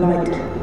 Light.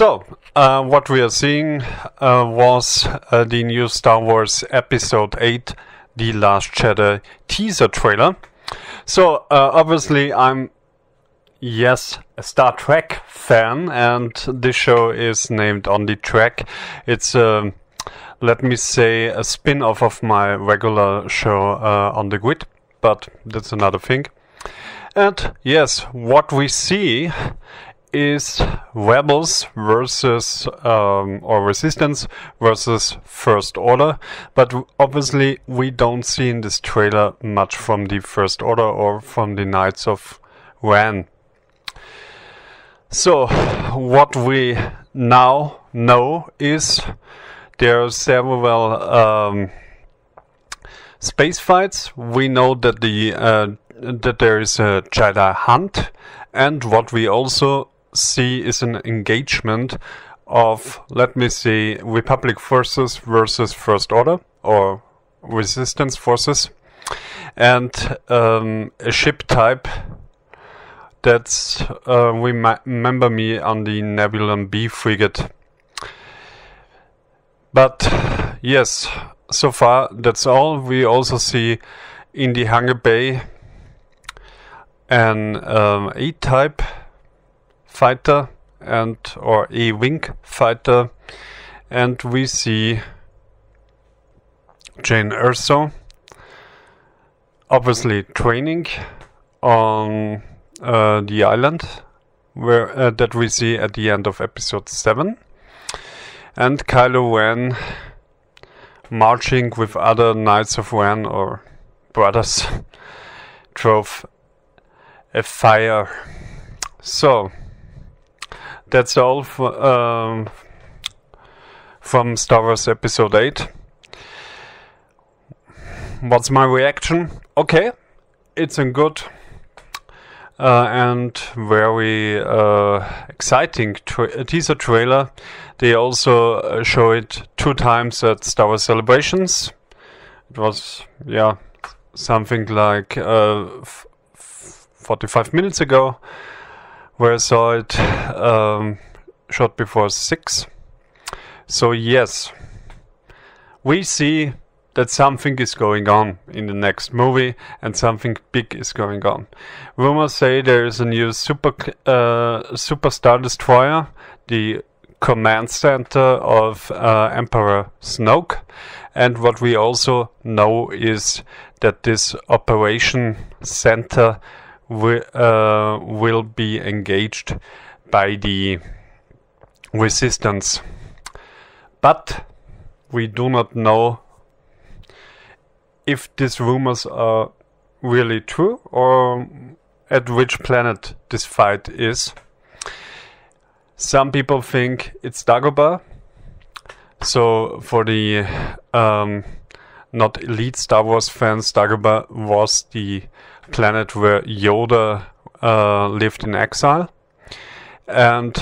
So, uh, what we are seeing uh, was uh, the new Star Wars Episode 8 The Last Jedi teaser trailer. So, uh, obviously, I'm, yes, a Star Trek fan, and this show is named On the Trek. It's, um let me say, a spin off of my regular show uh, on the grid, but that's another thing. And yes, what we see is rebels versus um, or resistance versus first order. But obviously we don't see in this trailer much from the first order or from the knights of ren. So what we now know is there are several um, space fights. We know that the uh, that there is a Jedi hunt. And what we also see is an engagement of, let me see, Republic forces versus First Order or Resistance forces, and um, a ship type that's uh, remember me on the Nebulon B frigate. But yes, so far that's all. We also see in the Hangar Bay an um, A-type fighter and or A-wing fighter. And we see Jane Erso obviously training on uh, the island where uh, that we see at the end of episode 7 and Kylo Ren marching with other Knights of Ren or brothers drove a fire. So that's all um, from Star Wars Episode 8. What's my reaction? Okay, it's a good uh, and very uh, exciting tra- teaser trailer. They also uh, show it two times at Star Wars Celebrations. It was, yeah, something like uh, f- f- 45 minutes ago where I saw it um, shot before 6. So, yes, we see that something is going on in the next movie and something big is going on. Rumors say there is a new super uh, super star destroyer, the command center of uh, Emperor Snoke, and what we also know is that this operation center wi- uh, will be engaged by the resistance. But we do not know if these rumors are really true or at which planet this fight is. Some people think it's Dagobah. So for the um, not elite Star Wars fans, Dagobah was the planet where Yoda uh, lived in exile, and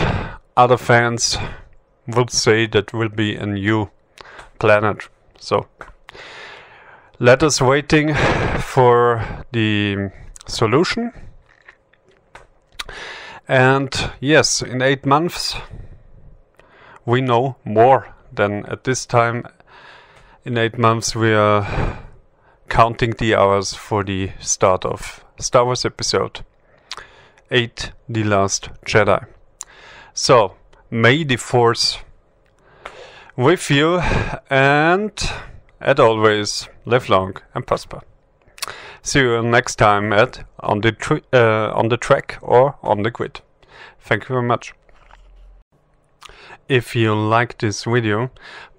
other fans would say that will be a new planet. So let us waiting for the solution. And yes, in eight months we know more than at this time in eight months we are counting the hours for the start of Star Wars episode 8 The Last Jedi. So, may the Force with you and, as always, live long and prosper. See you next time at on the tr- uh, on the trek or on the grid. Thank you very much. If you like this video,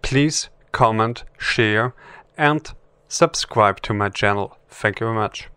please comment, share, and subscribe to my channel. Thank you very much.